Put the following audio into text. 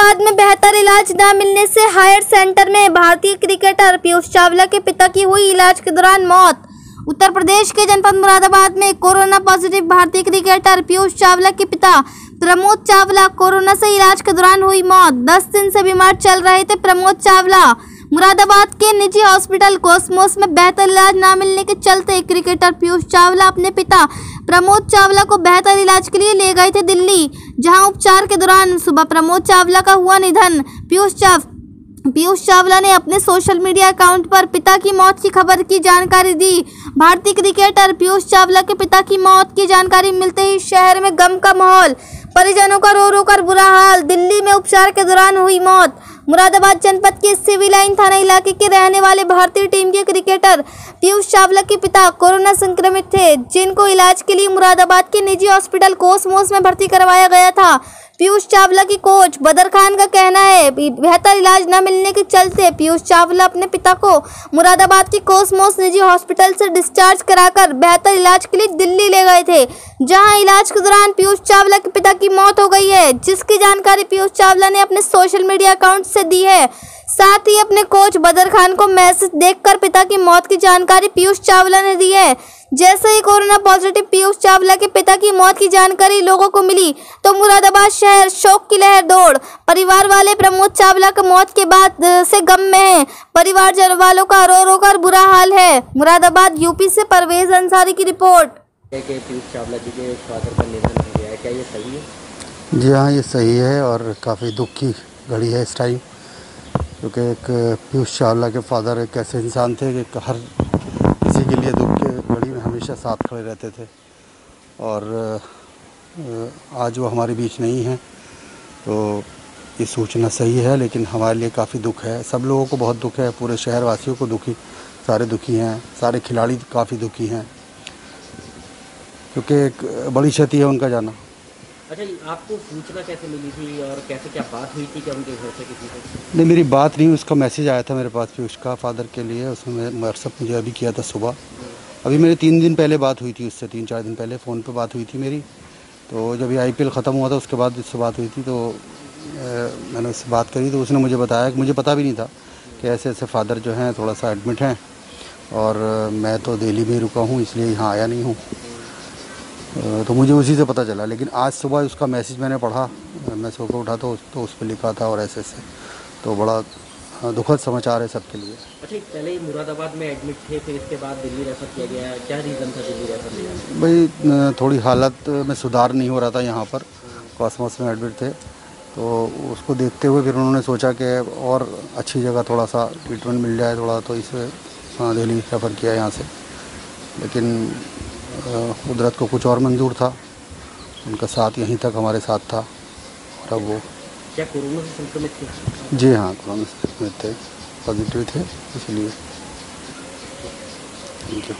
मुरादाबाद में बेहतर इलाज न मिलने से हायर सेंटर में भारतीय क्रिकेटर पीयूष चावला के पिता की हुई इलाज के दौरान मौत। उत्तर प्रदेश के जनपद मुरादाबाद में कोरोना पॉजिटिव भारतीय क्रिकेटर पीयूष चावला के पिता प्रमोद चावला कोरोना से इलाज के दौरान हुई मौत। 10 दिन से बीमार चल रहे थे प्रमोद चावला। मुरादाबाद के निजी हॉस्पिटल कोसमोस में बेहतर इलाज न मिलने के चलते क्रिकेटर पीयूष चावला अपने पिता प्रमोद चावला को बेहतर इलाज के लिए ले गए थे दिल्ली। जहाँ उपचार के दौरान सुबह प्रमोद चावला का हुआ निधन। पीयूष चाव पीयूष चावला ने अपने सोशल मीडिया अकाउंट पर पिता की मौत की खबर की जानकारी दी। भारतीय क्रिकेटर पीयूष चावला के पिता की मौत की जानकारी मिलते ही शहर में गम का माहौल। परिजनों का रो रो कर बुरा हाल। दिल्ली में उपचार के दौरान हुई मौत। मुरादाबाद जनपद के सिविल लाइन थाना इलाके के रहने वाले भारतीय टीम के क्रिकेटर पीयूष चावला के पिता कोरोना संक्रमित थे, जिनको इलाज के लिए मुरादाबाद के निजी हॉस्पिटल कोसमोस में भर्ती करवाया गया था। पीयूष चावला की कोच बदर खान का कहना है बेहतर इलाज न मिलने के चलते पीयूष चावला अपने पिता को मुरादाबाद के कोसमोस निजी हॉस्पिटल से डिस्चार्ज कराकर बेहतर इलाज के लिए दिल्ली ले गए थे, जहाँ इलाज के दौरान पीयूष चावला के पिता की मौत हो गई है, जिसकी जानकारी पीयूष चावला ने अपने सोशल मीडिया अकाउंट से दी है। साथ ही अपने कोच बदर खान को मैसेज देखकर पिता की मौत की जानकारी पीयूष चावला ने दी है। जैसे ही कोरोना पॉजिटिव पीयूष चावला के पिता की मौत की जानकारी लोगों को मिली तो मुरादाबाद शहर शोक की लहर दौड़। परिवार वाले प्रमोद चावला की मौत के बाद से गम में हैं। परिवार जन वालों का रो रो कर बुरा हाल है। मुरादाबाद यूपी से परवेज अंसारी की रिपोर्ट। पीयूष चावला जी के फादर का निधन हो गया क्या ये सही है? जी हाँ ये सही है और काफ़ी दुख की घड़ी है इस टाइम क्योंकि एक पीयूष चावला के फादर एक ऐसे इंसान थे कि हर किसी के लिए दुख के घड़ी में हमेशा साथ खड़े रहते थे और आज वो हमारे बीच नहीं हैं। तो ये सूचना सही है लेकिन हमारे लिए काफ़ी दुख है। सब लोगों को बहुत दुख है पूरे शहर वासियों को दुखी सारे दुखी हैं सारे खिलाड़ी काफ़ी दुखी हैं। क्योंकि एक बड़ी क्षति है उनका जाना। अच्छा आपको सूचना कैसे मिली थी और कैसे क्या बात हुई थी क्या उनके घर से किसी से? नहीं मेरी बात नहीं उसका मैसेज आया था मेरे पास भी उसका फादर के लिए उसने व्हाट्सअप मुझे अभी किया था सुबह। अभी मेरी तीन दिन पहले बात हुई थी उससे, तीन चार दिन पहले फ़ोन पे बात हुई थी मेरी। तो जब ये आई ख़त्म हुआ था, उसके बाद उससे बात हुई थी तो मैंने उससे बात करी तो उसने मुझे बताया कि मुझे पता भी नहीं था कि ऐसे ऐसे फादर जो हैं थोड़ा सा एडमिट हैं और मैं तो दिल्ली में रुका हूँ, इसलिए यहाँ आया नहीं हूँ। तो मुझे उसी से पता चला, लेकिन आज सुबह उसका मैसेज मैंने पढ़ा मैं सो उठा तो तो उस पर लिखा था और ऐसे ऐसे। तो बड़ा दुखद समाचार है सबके लिए। अच्छा पहले ही मुरादाबाद में एडमिट थे फिर इसके बाद दिल्ली रेफर किया गया क्या रीज़न था दिल्ली रेफर किया भाई थोड़ी हालत में सुधार नहीं हो रहा था यहाँ पर। कॉस्मोस में एडमिट थे। तो उसको देखते हुए फिर उन्होंने सोचा कि और अच्छी जगह थोड़ा सा ट्रीटमेंट मिल जाए थोड़ा तो इसे दिल्ली रेफ़र किया यहाँ से। लेकिन कुदरत को कुछ और मंजूर था। उनका साथ यहीं तक हमारे साथ था। और अब वो क्या कोरोना से संक्रमित थे? जी हाँ कोरोना से संक्रमित थे पॉजिटिव थे, इसलिए। Thank you